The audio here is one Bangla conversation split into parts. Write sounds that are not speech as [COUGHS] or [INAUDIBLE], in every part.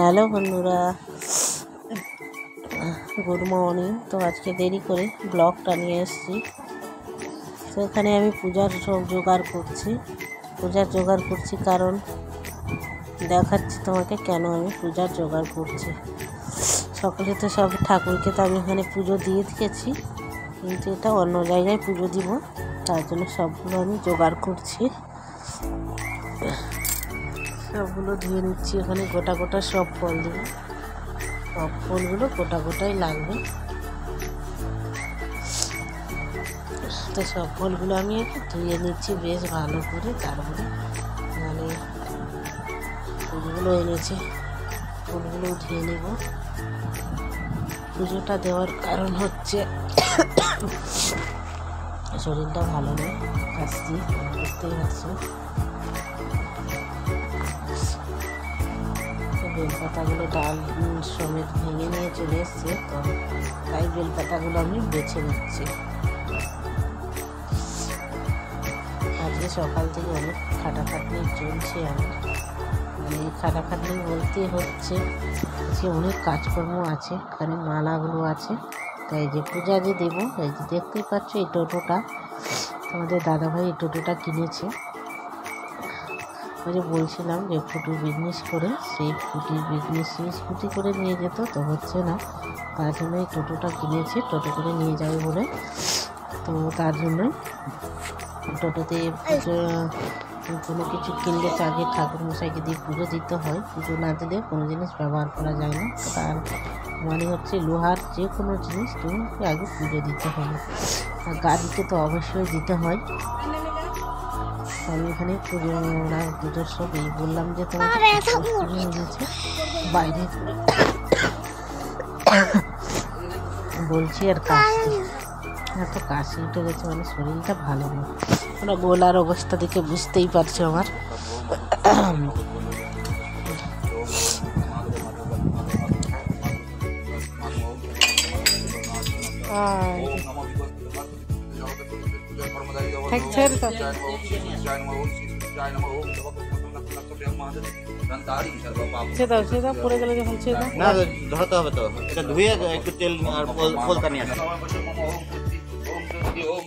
হ্যালো বন্ধুরা, গুড মর্নিং। তো আজকে দেরি করে ব্লগটা নিয়ে এসেছি। তো এখানে আমি পূজার সব জোগাড় করছি। পূজার জোগাড় করছি কারণ দেখাচ্ছি তোমাকে কেন আমি পূজার জোগাড় করছি। সকালে তো সব ঠাকুরকে তো আমি এখানে পুজো দিয়ে দিয়েছি, কিন্তু এটা অন্য জায়গায় পুজো দিব, তার জন্য সবগুলো আমি জোগাড় করছি। সবগুলো ধুয়ে নিচ্ছি। এখানে গোটা গোটা সব ফল দিয়ে সব ফলগুলো গোটা গোটাই লাগবে। তো সব ফলগুলো আমি ধুয়ে নিচ্ছি বেশ ভালো করে তারপরে মানে ফুলগুলো এনেছে। ফুলগুলো ধুয়ে নেব। পুজোটা দেওয়ার কারণ হচ্ছে [COUGHS] শরীরটা ভালো নয় কাশছি, বুঝতেই পারছ। বেলপাতাগুলো ডাল সমেত ভেঙে নিয়ে চলে এসছে, তো তাই বেলপাতাগুলো আমি বেছে নিচ্ছি। আজকে সকাল থেকে অনেক খাটাখাটনি চলছে আমার মানে খাটাখাটনি বলতে হচ্ছে আজকে অনেক কাজকর্ম আছে, এখানে মালাগুলো আছে, তাই যে পূজা যে দেবো। এই যে দেখতেই পাচ্ছ এই টোটোটা, আমাদের দাদাভাই এই টোটোটা কিনেছে। ওই যে বলছিলাম যে ফুটির বিজনেস করে, সেই ফুটির বিজনেস স্কুটি করে নিয়ে যেত, তো হচ্ছে না। তার জন্য এই টোটোটা কিনেছে, টোটো করে নিয়ে যাবে বলে। তো তার জন্য টোটোতে কোনো কিছু কিনলে তো আগে ঠাকুর মশাইকে দিয়ে পুজো দিতে হয়। পুজো না দিলে কোনো জিনিস ব্যবহার করা যায় না। তার মানে হচ্ছে লোহার যে কোনো জিনিস তোমাকে আগে পুজো দিতে হবে। আর গাড়িতে তো অবশ্যই দিতে হয়। আমি এখানে পুজো ওরা পুজোর সব এই বললাম যে তোমাকে বাইরে বলছি আর কাশি। এত কাশি উঠে গেছে মানে শরীরটা ভালো না ওরা গোলার অবস্থা দেখে বুঝতেই পারছ আমার। ছেড়ে দাও পড়ে গেলে যখন সেটা না, ধরতে হবে তো। এটা ধুয়ে একটু তেল আর ফলতা নিয়ে আসো।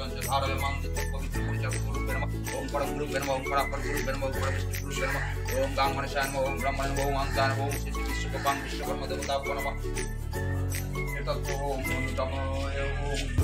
गंज धारल मांग पवित्र पूजा गुरु ब्रह्म ओम परम गुरु ब्रह्म ओम परा पर गुरु ब्रह्म ओम परम विष्णु गुरु ब्रह्म ओम गांग मनुष्य ओम ब्रह्मण ओम अंगान ओम श्री विश्व भगवान विश्वकर्म देवता को नमः एतत् ओम नमो ओम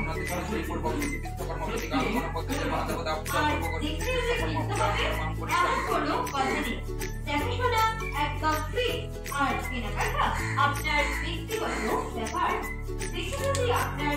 উন্নতি করে শ্রী পূর্ব কর্ম প্রতি কাল কর্ম পথে যে মানব দেবতা পূজা করব করে কর্ম পূজা কর্ম পরিষ্কার দেখাশোনা একদম ফ্রি আর কেনাকাটা আপনার ব্যক্তিগত ব্যাপার দেখে যদি আপনার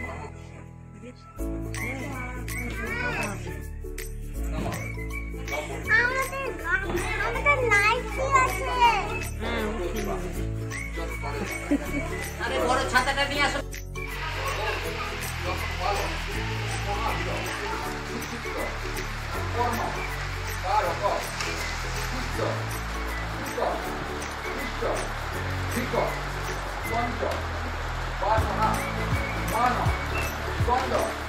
अरे बड़ो छाता कर दिया सब Cuando, cuando, cuando,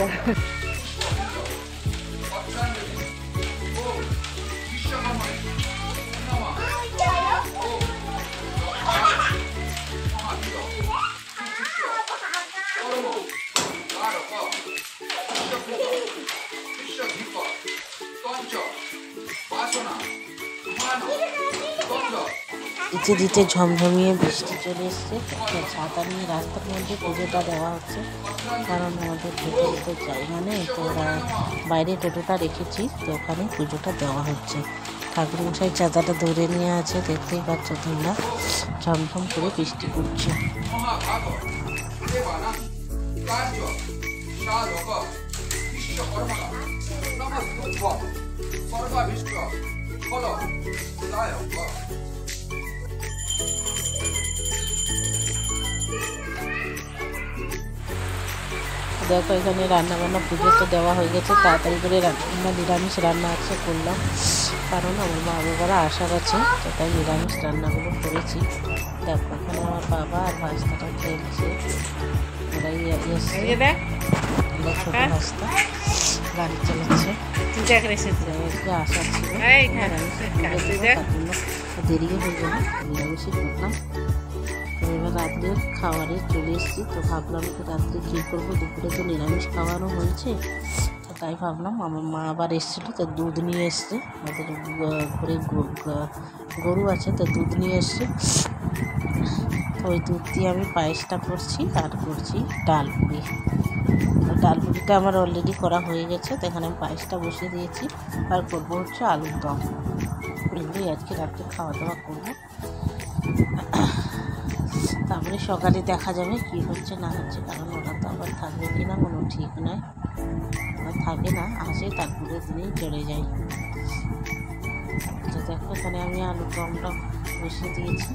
আছে দিতে দিতে ঝমঝমিয়ে বৃষ্টি চলে এসছে। ছাতা নিয়ে রাস্তার মধ্যে পুজোটা দেওয়া হচ্ছে। কারণ আমাদের টোটো তো জায়গা নেই তো বাইরে টোটোটা রেখেছি, তো ওখানে পুজোটা দেওয়া হচ্ছে। ঠাকুরমশাই চাঁদাটা ধরে নিয়ে আছে, দেখতেই পাচ্ছ তোমরা। ঝমঝম করে বৃষ্টি পড়ছে। দেখো এখানে রান্না বান্না পুজো তো দেওয়া হয়ে গেছে তাড়াতাড়ি করে রান্না নিরামিষ রান্না আছে করলাম। কারণ আমার মা বাবারা আসার আছে তো তাই নিরামিষ রান্নাগুলো করেছি। দেখো এখানে আমার বাবা আর ভাস্তাটা খেলছে ওরাই ছোট ভাস্তা গাড়ি চালাচ্ছে। ছিল দেরিও হয়ে যাবে নিরামিষই করলাম। তো এবার রাত্রে খাবারে চলে এসেছি। তো ভাবলাম যে রাত্রে কী করব? দুপুরে তো নিরামিষ খাওয়ানো হয়েছে। তো তাই ভাবলাম আমার মা আবার এসেছিল, তো দুধ নিয়ে এসছে। আমাদের ঘরে গরু আছে, তো দুধ নিয়ে এসছে। তো ওই দুধ দিয়ে আমি পায়েসটা করছি, আর করছি ডাল পুরি। ডাল পুরিটা আমার অলরেডি করা হয়ে গেছে, তো এখানে আমি পায়েসটা বসিয়ে দিয়েছি। আর করব হচ্ছে আলুর দম। এগুলোই আজকে রাত্রে খাওয়া দাওয়া করব। তারপরে সকালে দেখা যাবে কি হচ্ছে, না হচ্ছে, কারণ ওরা তো আবার থাকবে কি না কোনো ঠিক নয়। ওরা থাকে না, আসে, তারপরে দিনেই চলে যায়। তো দেখো, এখানে আমি আলুর দমটা বসিয়ে দিয়েছি।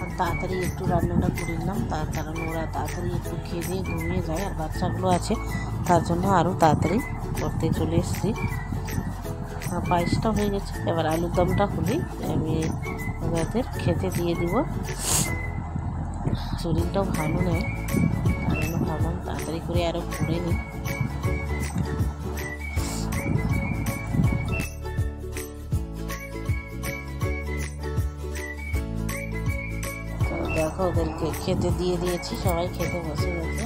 আর তাড়াতাড়ি একটু রান্নাটা করে নিলাম, তার কারণ ওরা তাড়াতাড়ি একটু খেয়ে দিয়ে ঘুমিয়ে যায়, আর বাচ্চাগুলো আছে, তার জন্য আরও তাড়াতাড়ি করতে চলে এসেছি। পায়েসটা হয়ে গেছে, এবার আলুর দমটা হলেই আমি ওদের খেতে দিয়ে দিব। শরীরটাও ভালো নেই জন্য ভাবলাম তাড়াতাড়ি করে আরও করে নিই। দেখো ওদেরকে খেতে দিয়ে দিয়েছি, সবাই খেতে বসে গেছে।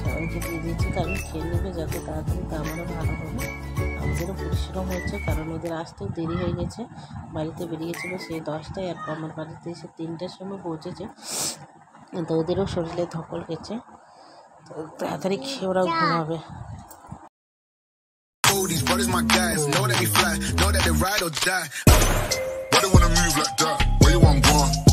সবাইকে দিয়ে দিয়েছি কারণ খেয়ে নেবে যত তাড়াতাড়ি তো আমারও ভালো হবে। আমাদেরও পরিশ্রম হচ্ছে কারণ ওদের আসতেও দেরি হয়ে গেছে বাড়িতে বেরিয়েছিল সেই দশটায় আর আমার বাড়িতে এসে তিনটের সময় পৌঁছেছে তো ওদেরও শরীরে ধকল গেছে তো তাড়াতাড়ি খেয়ে ওরাও ঘুমাবে Oh, these brothers my guys. Know that we fly, know that they ride or die. Why they wanna move like that? Where you want gone?